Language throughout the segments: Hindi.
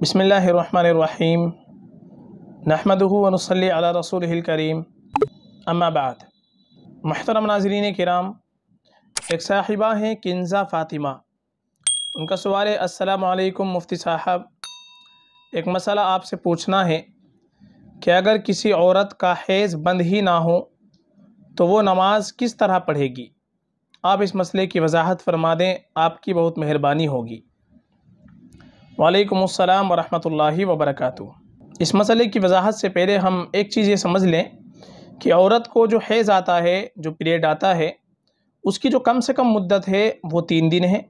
बसमीम नहमदू वनसली अला रसूल करीम अम्माबाद महतरम नाजरीन कराम एक साहिबा हैं किन्ज़ा फ़ातिमा उनका सवाल है अस्सलाम मुफ्ती साहब एक मसला आपसे पूछना है कि अगर किसी औरत का हैज़ बंद ही ना हो तो वो नमाज़ किस तरह पढ़ेगी आप इस मसले की वजाहत फरमा दें आपकी बहुत मेहरबानी होगी वालेकुम अस्सलाम वरहमतुल्लाहि वबरकातुहू। इस मसले की वजाहत से पहले हम एक चीज़ ये समझ लें कि औरत को जो हैज़ आता है, जो पीरियड आता है, उसकी जो कम से कम मुद्दत है, वो तीन दिन है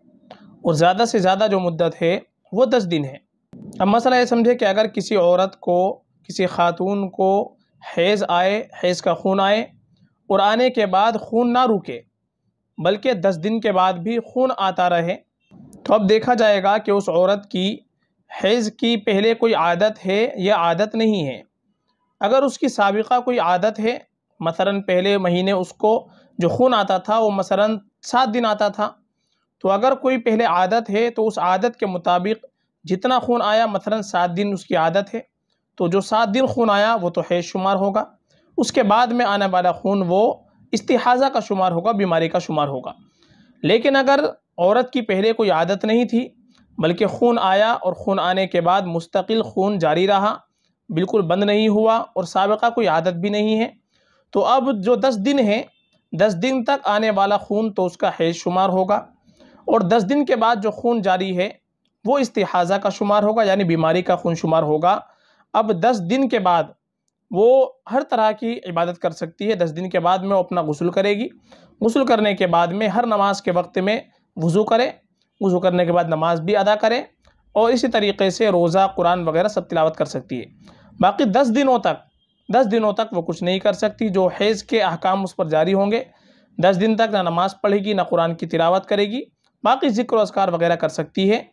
और ज़्यादा से ज़्यादा जो मुद्दत है, वो दस दिन है। अब मसला ये समझे कि अगर किसी औरत को, किसी ख़ातून को हैज़ आए, हैज़ का खून आए और आने के बाद खून ना रुके, बल्कि दस दिन के बाद भी खून आता रहे तो अब देखा जाएगा कि उस औरत की हैज़ की पहले कोई आदत है या आदत नहीं है। अगर उसकी सबका कोई आदत है, मसलन पहले महीने उसको जो खून आता था, वो मसलन सात दिन आता था तो अगर कोई पहले आदत है तो उस आदत के मुताबिक जितना खून आया, मसलन सात दिन उसकी आदत है। तो जो सात दिन खून आया, वो तो हैज़ शुमार होगा। उसके बाद में आने वाला खून वो इस्तिहाज़ा का शुमार होगा, बीमारी का शुमार होगा। लेकिन अगर औरत की पहले कोई आदत नहीं थी, बल्कि खून आया और खून आने के बाद मुस्तकिल खून जारी रहा, बिल्कुल बंद नहीं हुआ और सबका कोई आदत भी नहीं है। तो अब जो दस दिन है, दस दिन तक आने वाला खून तो उसका हैज़ शुमार होगा और दस दिन के बाद जो खून जारी है, वो इस्तिहाज़ा का शुमार होगा, यानी बीमारी का खून शुमार होगा। अब दस दिन के बाद वो हर तरह की इबादत कर सकती है, दस दिन के बाद में वो अपना गसल करेगी। गसल करने के बाद में हर नमाज़ के वक्त में वज़ू करें, वज़ू करने के बाद नमाज़ भी अदा करें और इसी तरीके से रोज़ा, कुरान वगैरह सब तिलावत कर सकती है। बाकी दस दिनों तक, दस दिनों तक वो कुछ नहीं कर सकती जो हैज़ के अहकाम उस पर जारी होंगे। दस दिन तक ना नमाज़ पढ़ेगी, ना कुरान की तिलावत करेगी, बाकी ज़िक्र असकार वगैरह कर सकती है।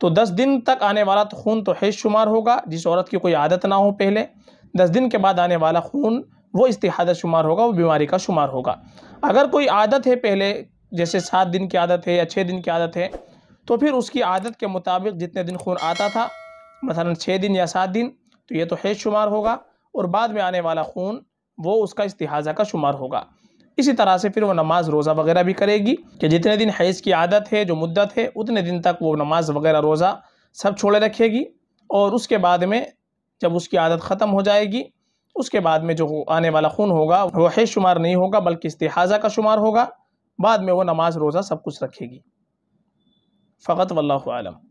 तो दस दिन तक आने वाला तो खून तो हैज़ शुमार होगा, जिस औरत की कोई आदत ना हो पहले, दस दिन के बाद आने वाला खून वो इस्तेहादत शुमार होगा, वो बीमारी का शुमार होगा। अगर कोई आदत है पहले जैसे सात दिन की आदत है या छः दिन की आदत है तो फिर उसकी आदत के मुताबिक जितने दिन खून आता था, मसलन छः दिन या सात दिन तो ये तो हैज़ शुमार होगा और बाद में आने वाला खून, वो उसका इस्तिहाज़ा का शुमार होगा। इसी तरह से फिर वो नमाज़ रोज़ा वगैरह भी करेगी कि जितने दिन हैज़ की आदत है, जो मुद्दत है, उतने दिन तक वो नमाज़ वगैरह रोज़ा सब छोड़े रखेगी और उसके बाद में जब उसकी आदत ख़त्म हो जाएगी, उसके बाद में जो आने वाला खून होगा, वो हैज़ शुमार नहीं होगा, बल्कि इस्तिहाज़ा का शुमार होगा। बाद में वो नमाज़ रोज़ा सब कुछ रखेगी। फ़कत वल्लम